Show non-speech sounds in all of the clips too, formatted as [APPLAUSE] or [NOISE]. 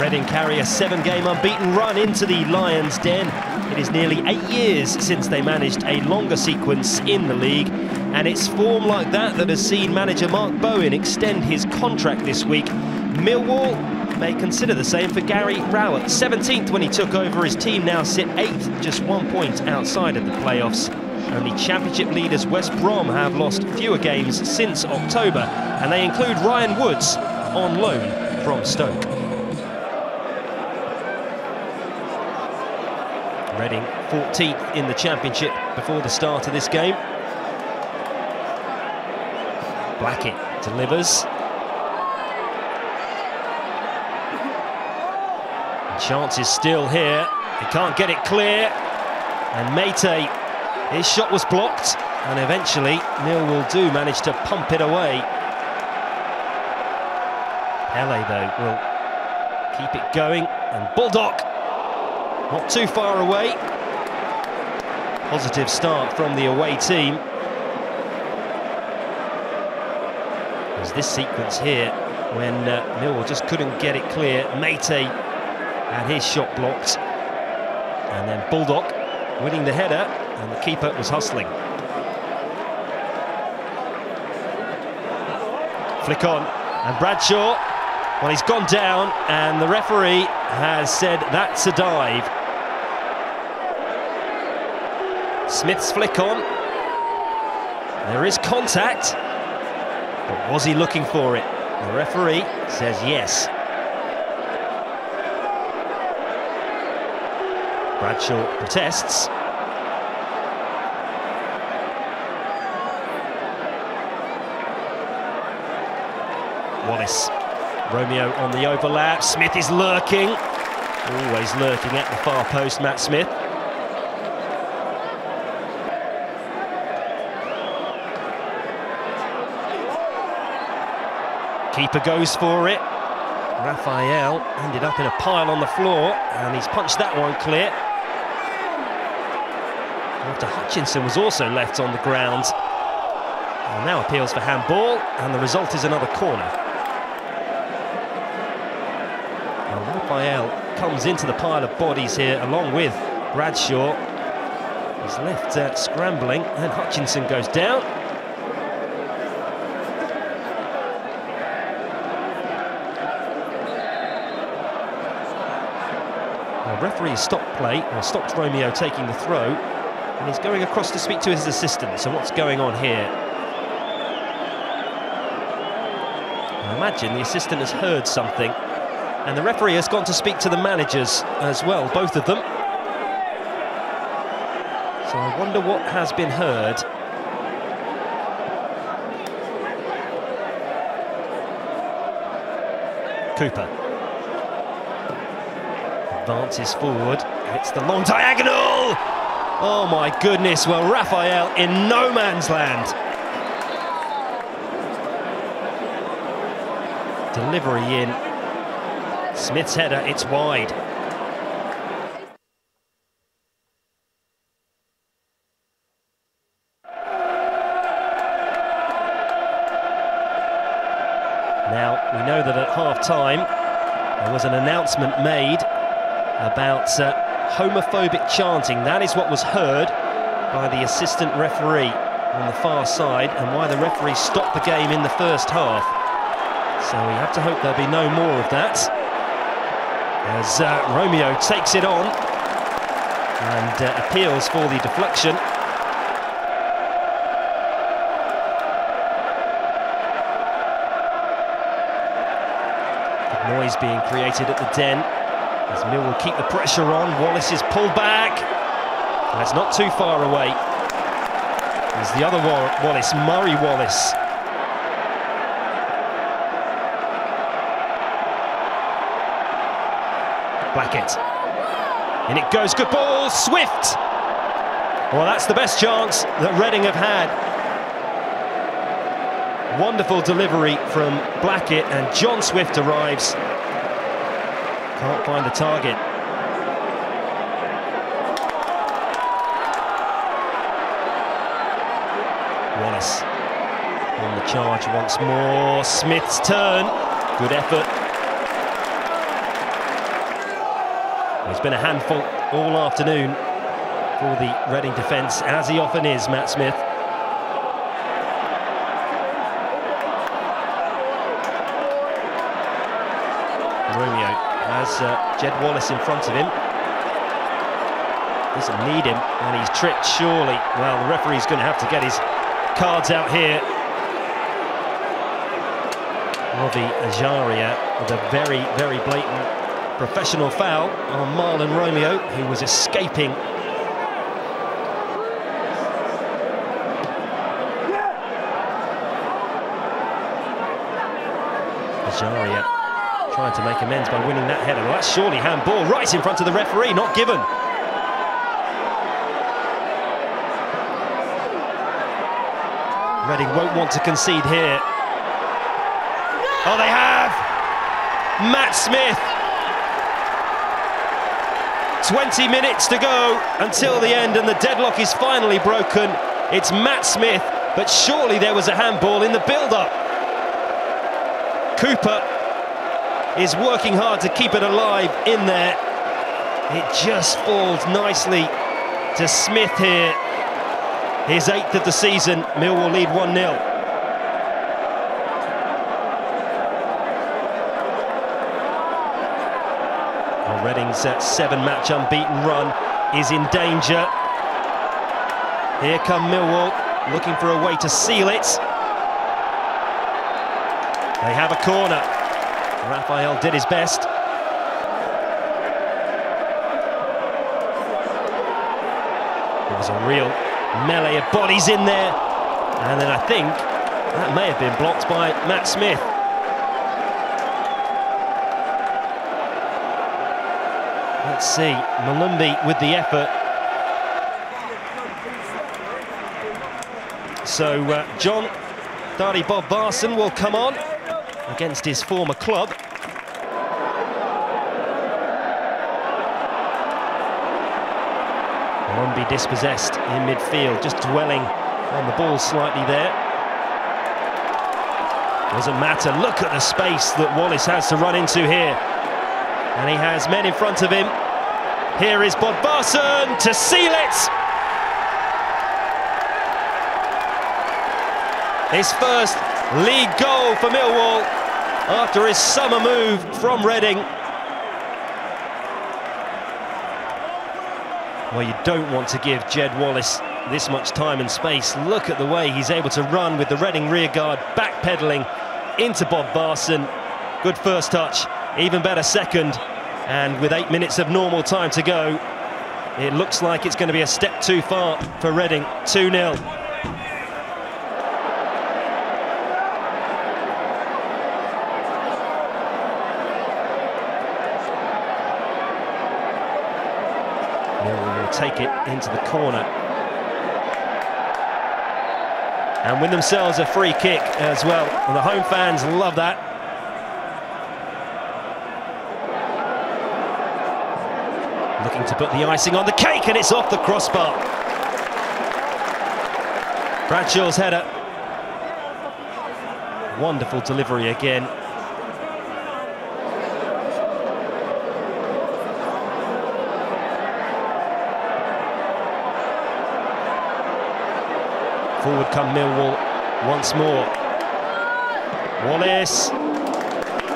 Reading carry a seven-game unbeaten run into the Lions' den. It is nearly eight years since they managed a longer sequence in the league, and it's form like that that has seen manager Mark Bowen extend his contract this week. Millwall may consider the same for Gary Rowett. 17th when he took over, his team now sit 8th, just one point outside of the playoffs. Only championship leaders West Brom have lost fewer games since October, and they include Ryan Woods on loan from Stoke. Reading 14th in the championship before the start of this game. Blackett delivers. chance is still here. He can't get it clear. And Meite, his shot was blocked. And eventually, Millwall do manage to pump it away. Pele, though, will keep it going. And Baldock not too far away. Positive start from the away team. There's this sequence here when uh, Millwall just couldn't get it clear. Meite had his shot blocked. And then Baldock winning the header, and the keeper was hustling. Flick on, and Bradshaw, well, he's gone down, and the referee has said that's a dive. Smith's flick on. There is contact. But was he looking for it? The referee says yes. Bradshaw protests. Wallace. Romeo on the overlap. Smith is lurking. Always lurking at the far post, Matt Smith. Keeper goes for it. Rafael ended up in a pile on the floor, and he's punched that one clear. After Hutchinson was also left on the ground. And now appeals for handball, and the result is another corner. Well, Rafael comes into the pile of bodies here, along with Bradshaw. He's left uh, scrambling, and Hutchinson goes down. Referee has stopped play, or stopped Romeo taking the throw, and he's going across to speak to his assistant. So what's going on here? I imagine the assistant has heard something, and the referee has gone to speak to the managers as well, both of them. So I wonder what has been heard. Cooper advances forward. It's the long diagonal! Oh my goodness, well, Rafael in no man's land. Delivery in. Smith's header, it's wide. Now, we know that at half-time, there was an announcement made about uh, homophobic chanting. That is what was heard by the assistant referee on the far side and why the referee stopped the game in the first half. So we have to hope there'll be no more of that. As uh, Romeo takes it on and uh, appeals for the deflection. Good noise being created at the den. As Millwall keep the pressure on, Wallace is pulled back. That's not too far away. There's the other Wallace, Murray Wallace. Blackett. And it goes, good ball, Swift! Well, that's the best chance that Reading have had. Wonderful delivery from Blackett, and John Swift arrives can't find the target. Wallace on the charge once more. Smith's turn. Good effort. He's been a handful all afternoon for the Reading defence, as he often is, Matt Smith. Romeo has uh, Jed Wallace in front of him. Doesn't need him, and he's tricked surely. Well, the referee's going to have to get his cards out here. Ovie Ejaria with a very, very blatant professional foul on Mahlon Romeo, who was escaping Ejaria trying to make amends by winning that header. Well, that's surely handball right in front of the referee, not given. Reading won't want to concede here. Oh, they have! Matt Smith. 20 minutes to go until the end, and the deadlock is finally broken. It's Matt Smith, but surely there was a handball in the build-up. Cooper is working hard to keep it alive in there. It just falls nicely to Smith here. His eighth of the season. Millwall lead 1 0. Reading's seven-match unbeaten run is in danger. Here come Millwall, looking for a way to seal it. They have a corner. Rafael did his best. It was a real melee of bodies in there. And then I think that may have been blocked by Matt Smith. Let's see, Molumby with the effort. So uh, Jón Daði Böðvarsson will come on against his former club. Molumby dispossessed in midfield, just dwelling on the ball slightly there. Doesn't matter, look at the space that Wallace has to run into here. And he has men in front of him. Here is Bodvarsson to seal it! His first league goal for Millwall after his summer move from Reading. Well, you don't want to give Jed Wallace this much time and space. Look at the way he's able to run with the Reading rearguard backpedaling into Bodvarsson. Good first touch, even better second. And with eight minutes of normal time to go, it looks like it's going to be a step too far for Reading. 2-0. Take it into the corner. And win themselves a free kick as well. And the home fans love that. Looking to put the icing on the cake, and it's off the crossbar. Bradshaw's header. Wonderful delivery again. Forward come Millwall once more. Wallace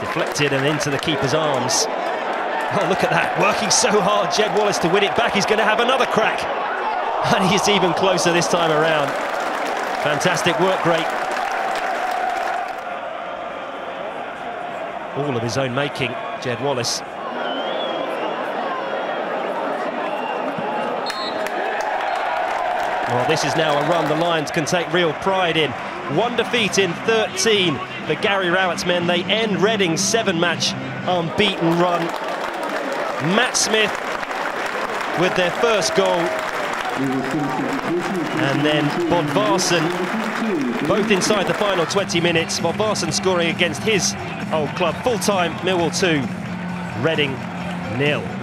deflected and into the keeper's arms. Oh, look at that, working so hard, Jed Wallace to win it back. He's going to have another crack. [LAUGHS] And he's even closer this time around. Fantastic work rate. All of his own making, Jed Wallace. Well, this is now a run the Lions can take real pride in. One defeat in 13 for Gary Rowett's men. They end Reading's seven-match unbeaten run. Matt Smith with their first goal. And then Bodvarsson, both inside the final 20 minutes. Bodvarsson scoring against his old club. Full-time, Millwall 2, Reading nil.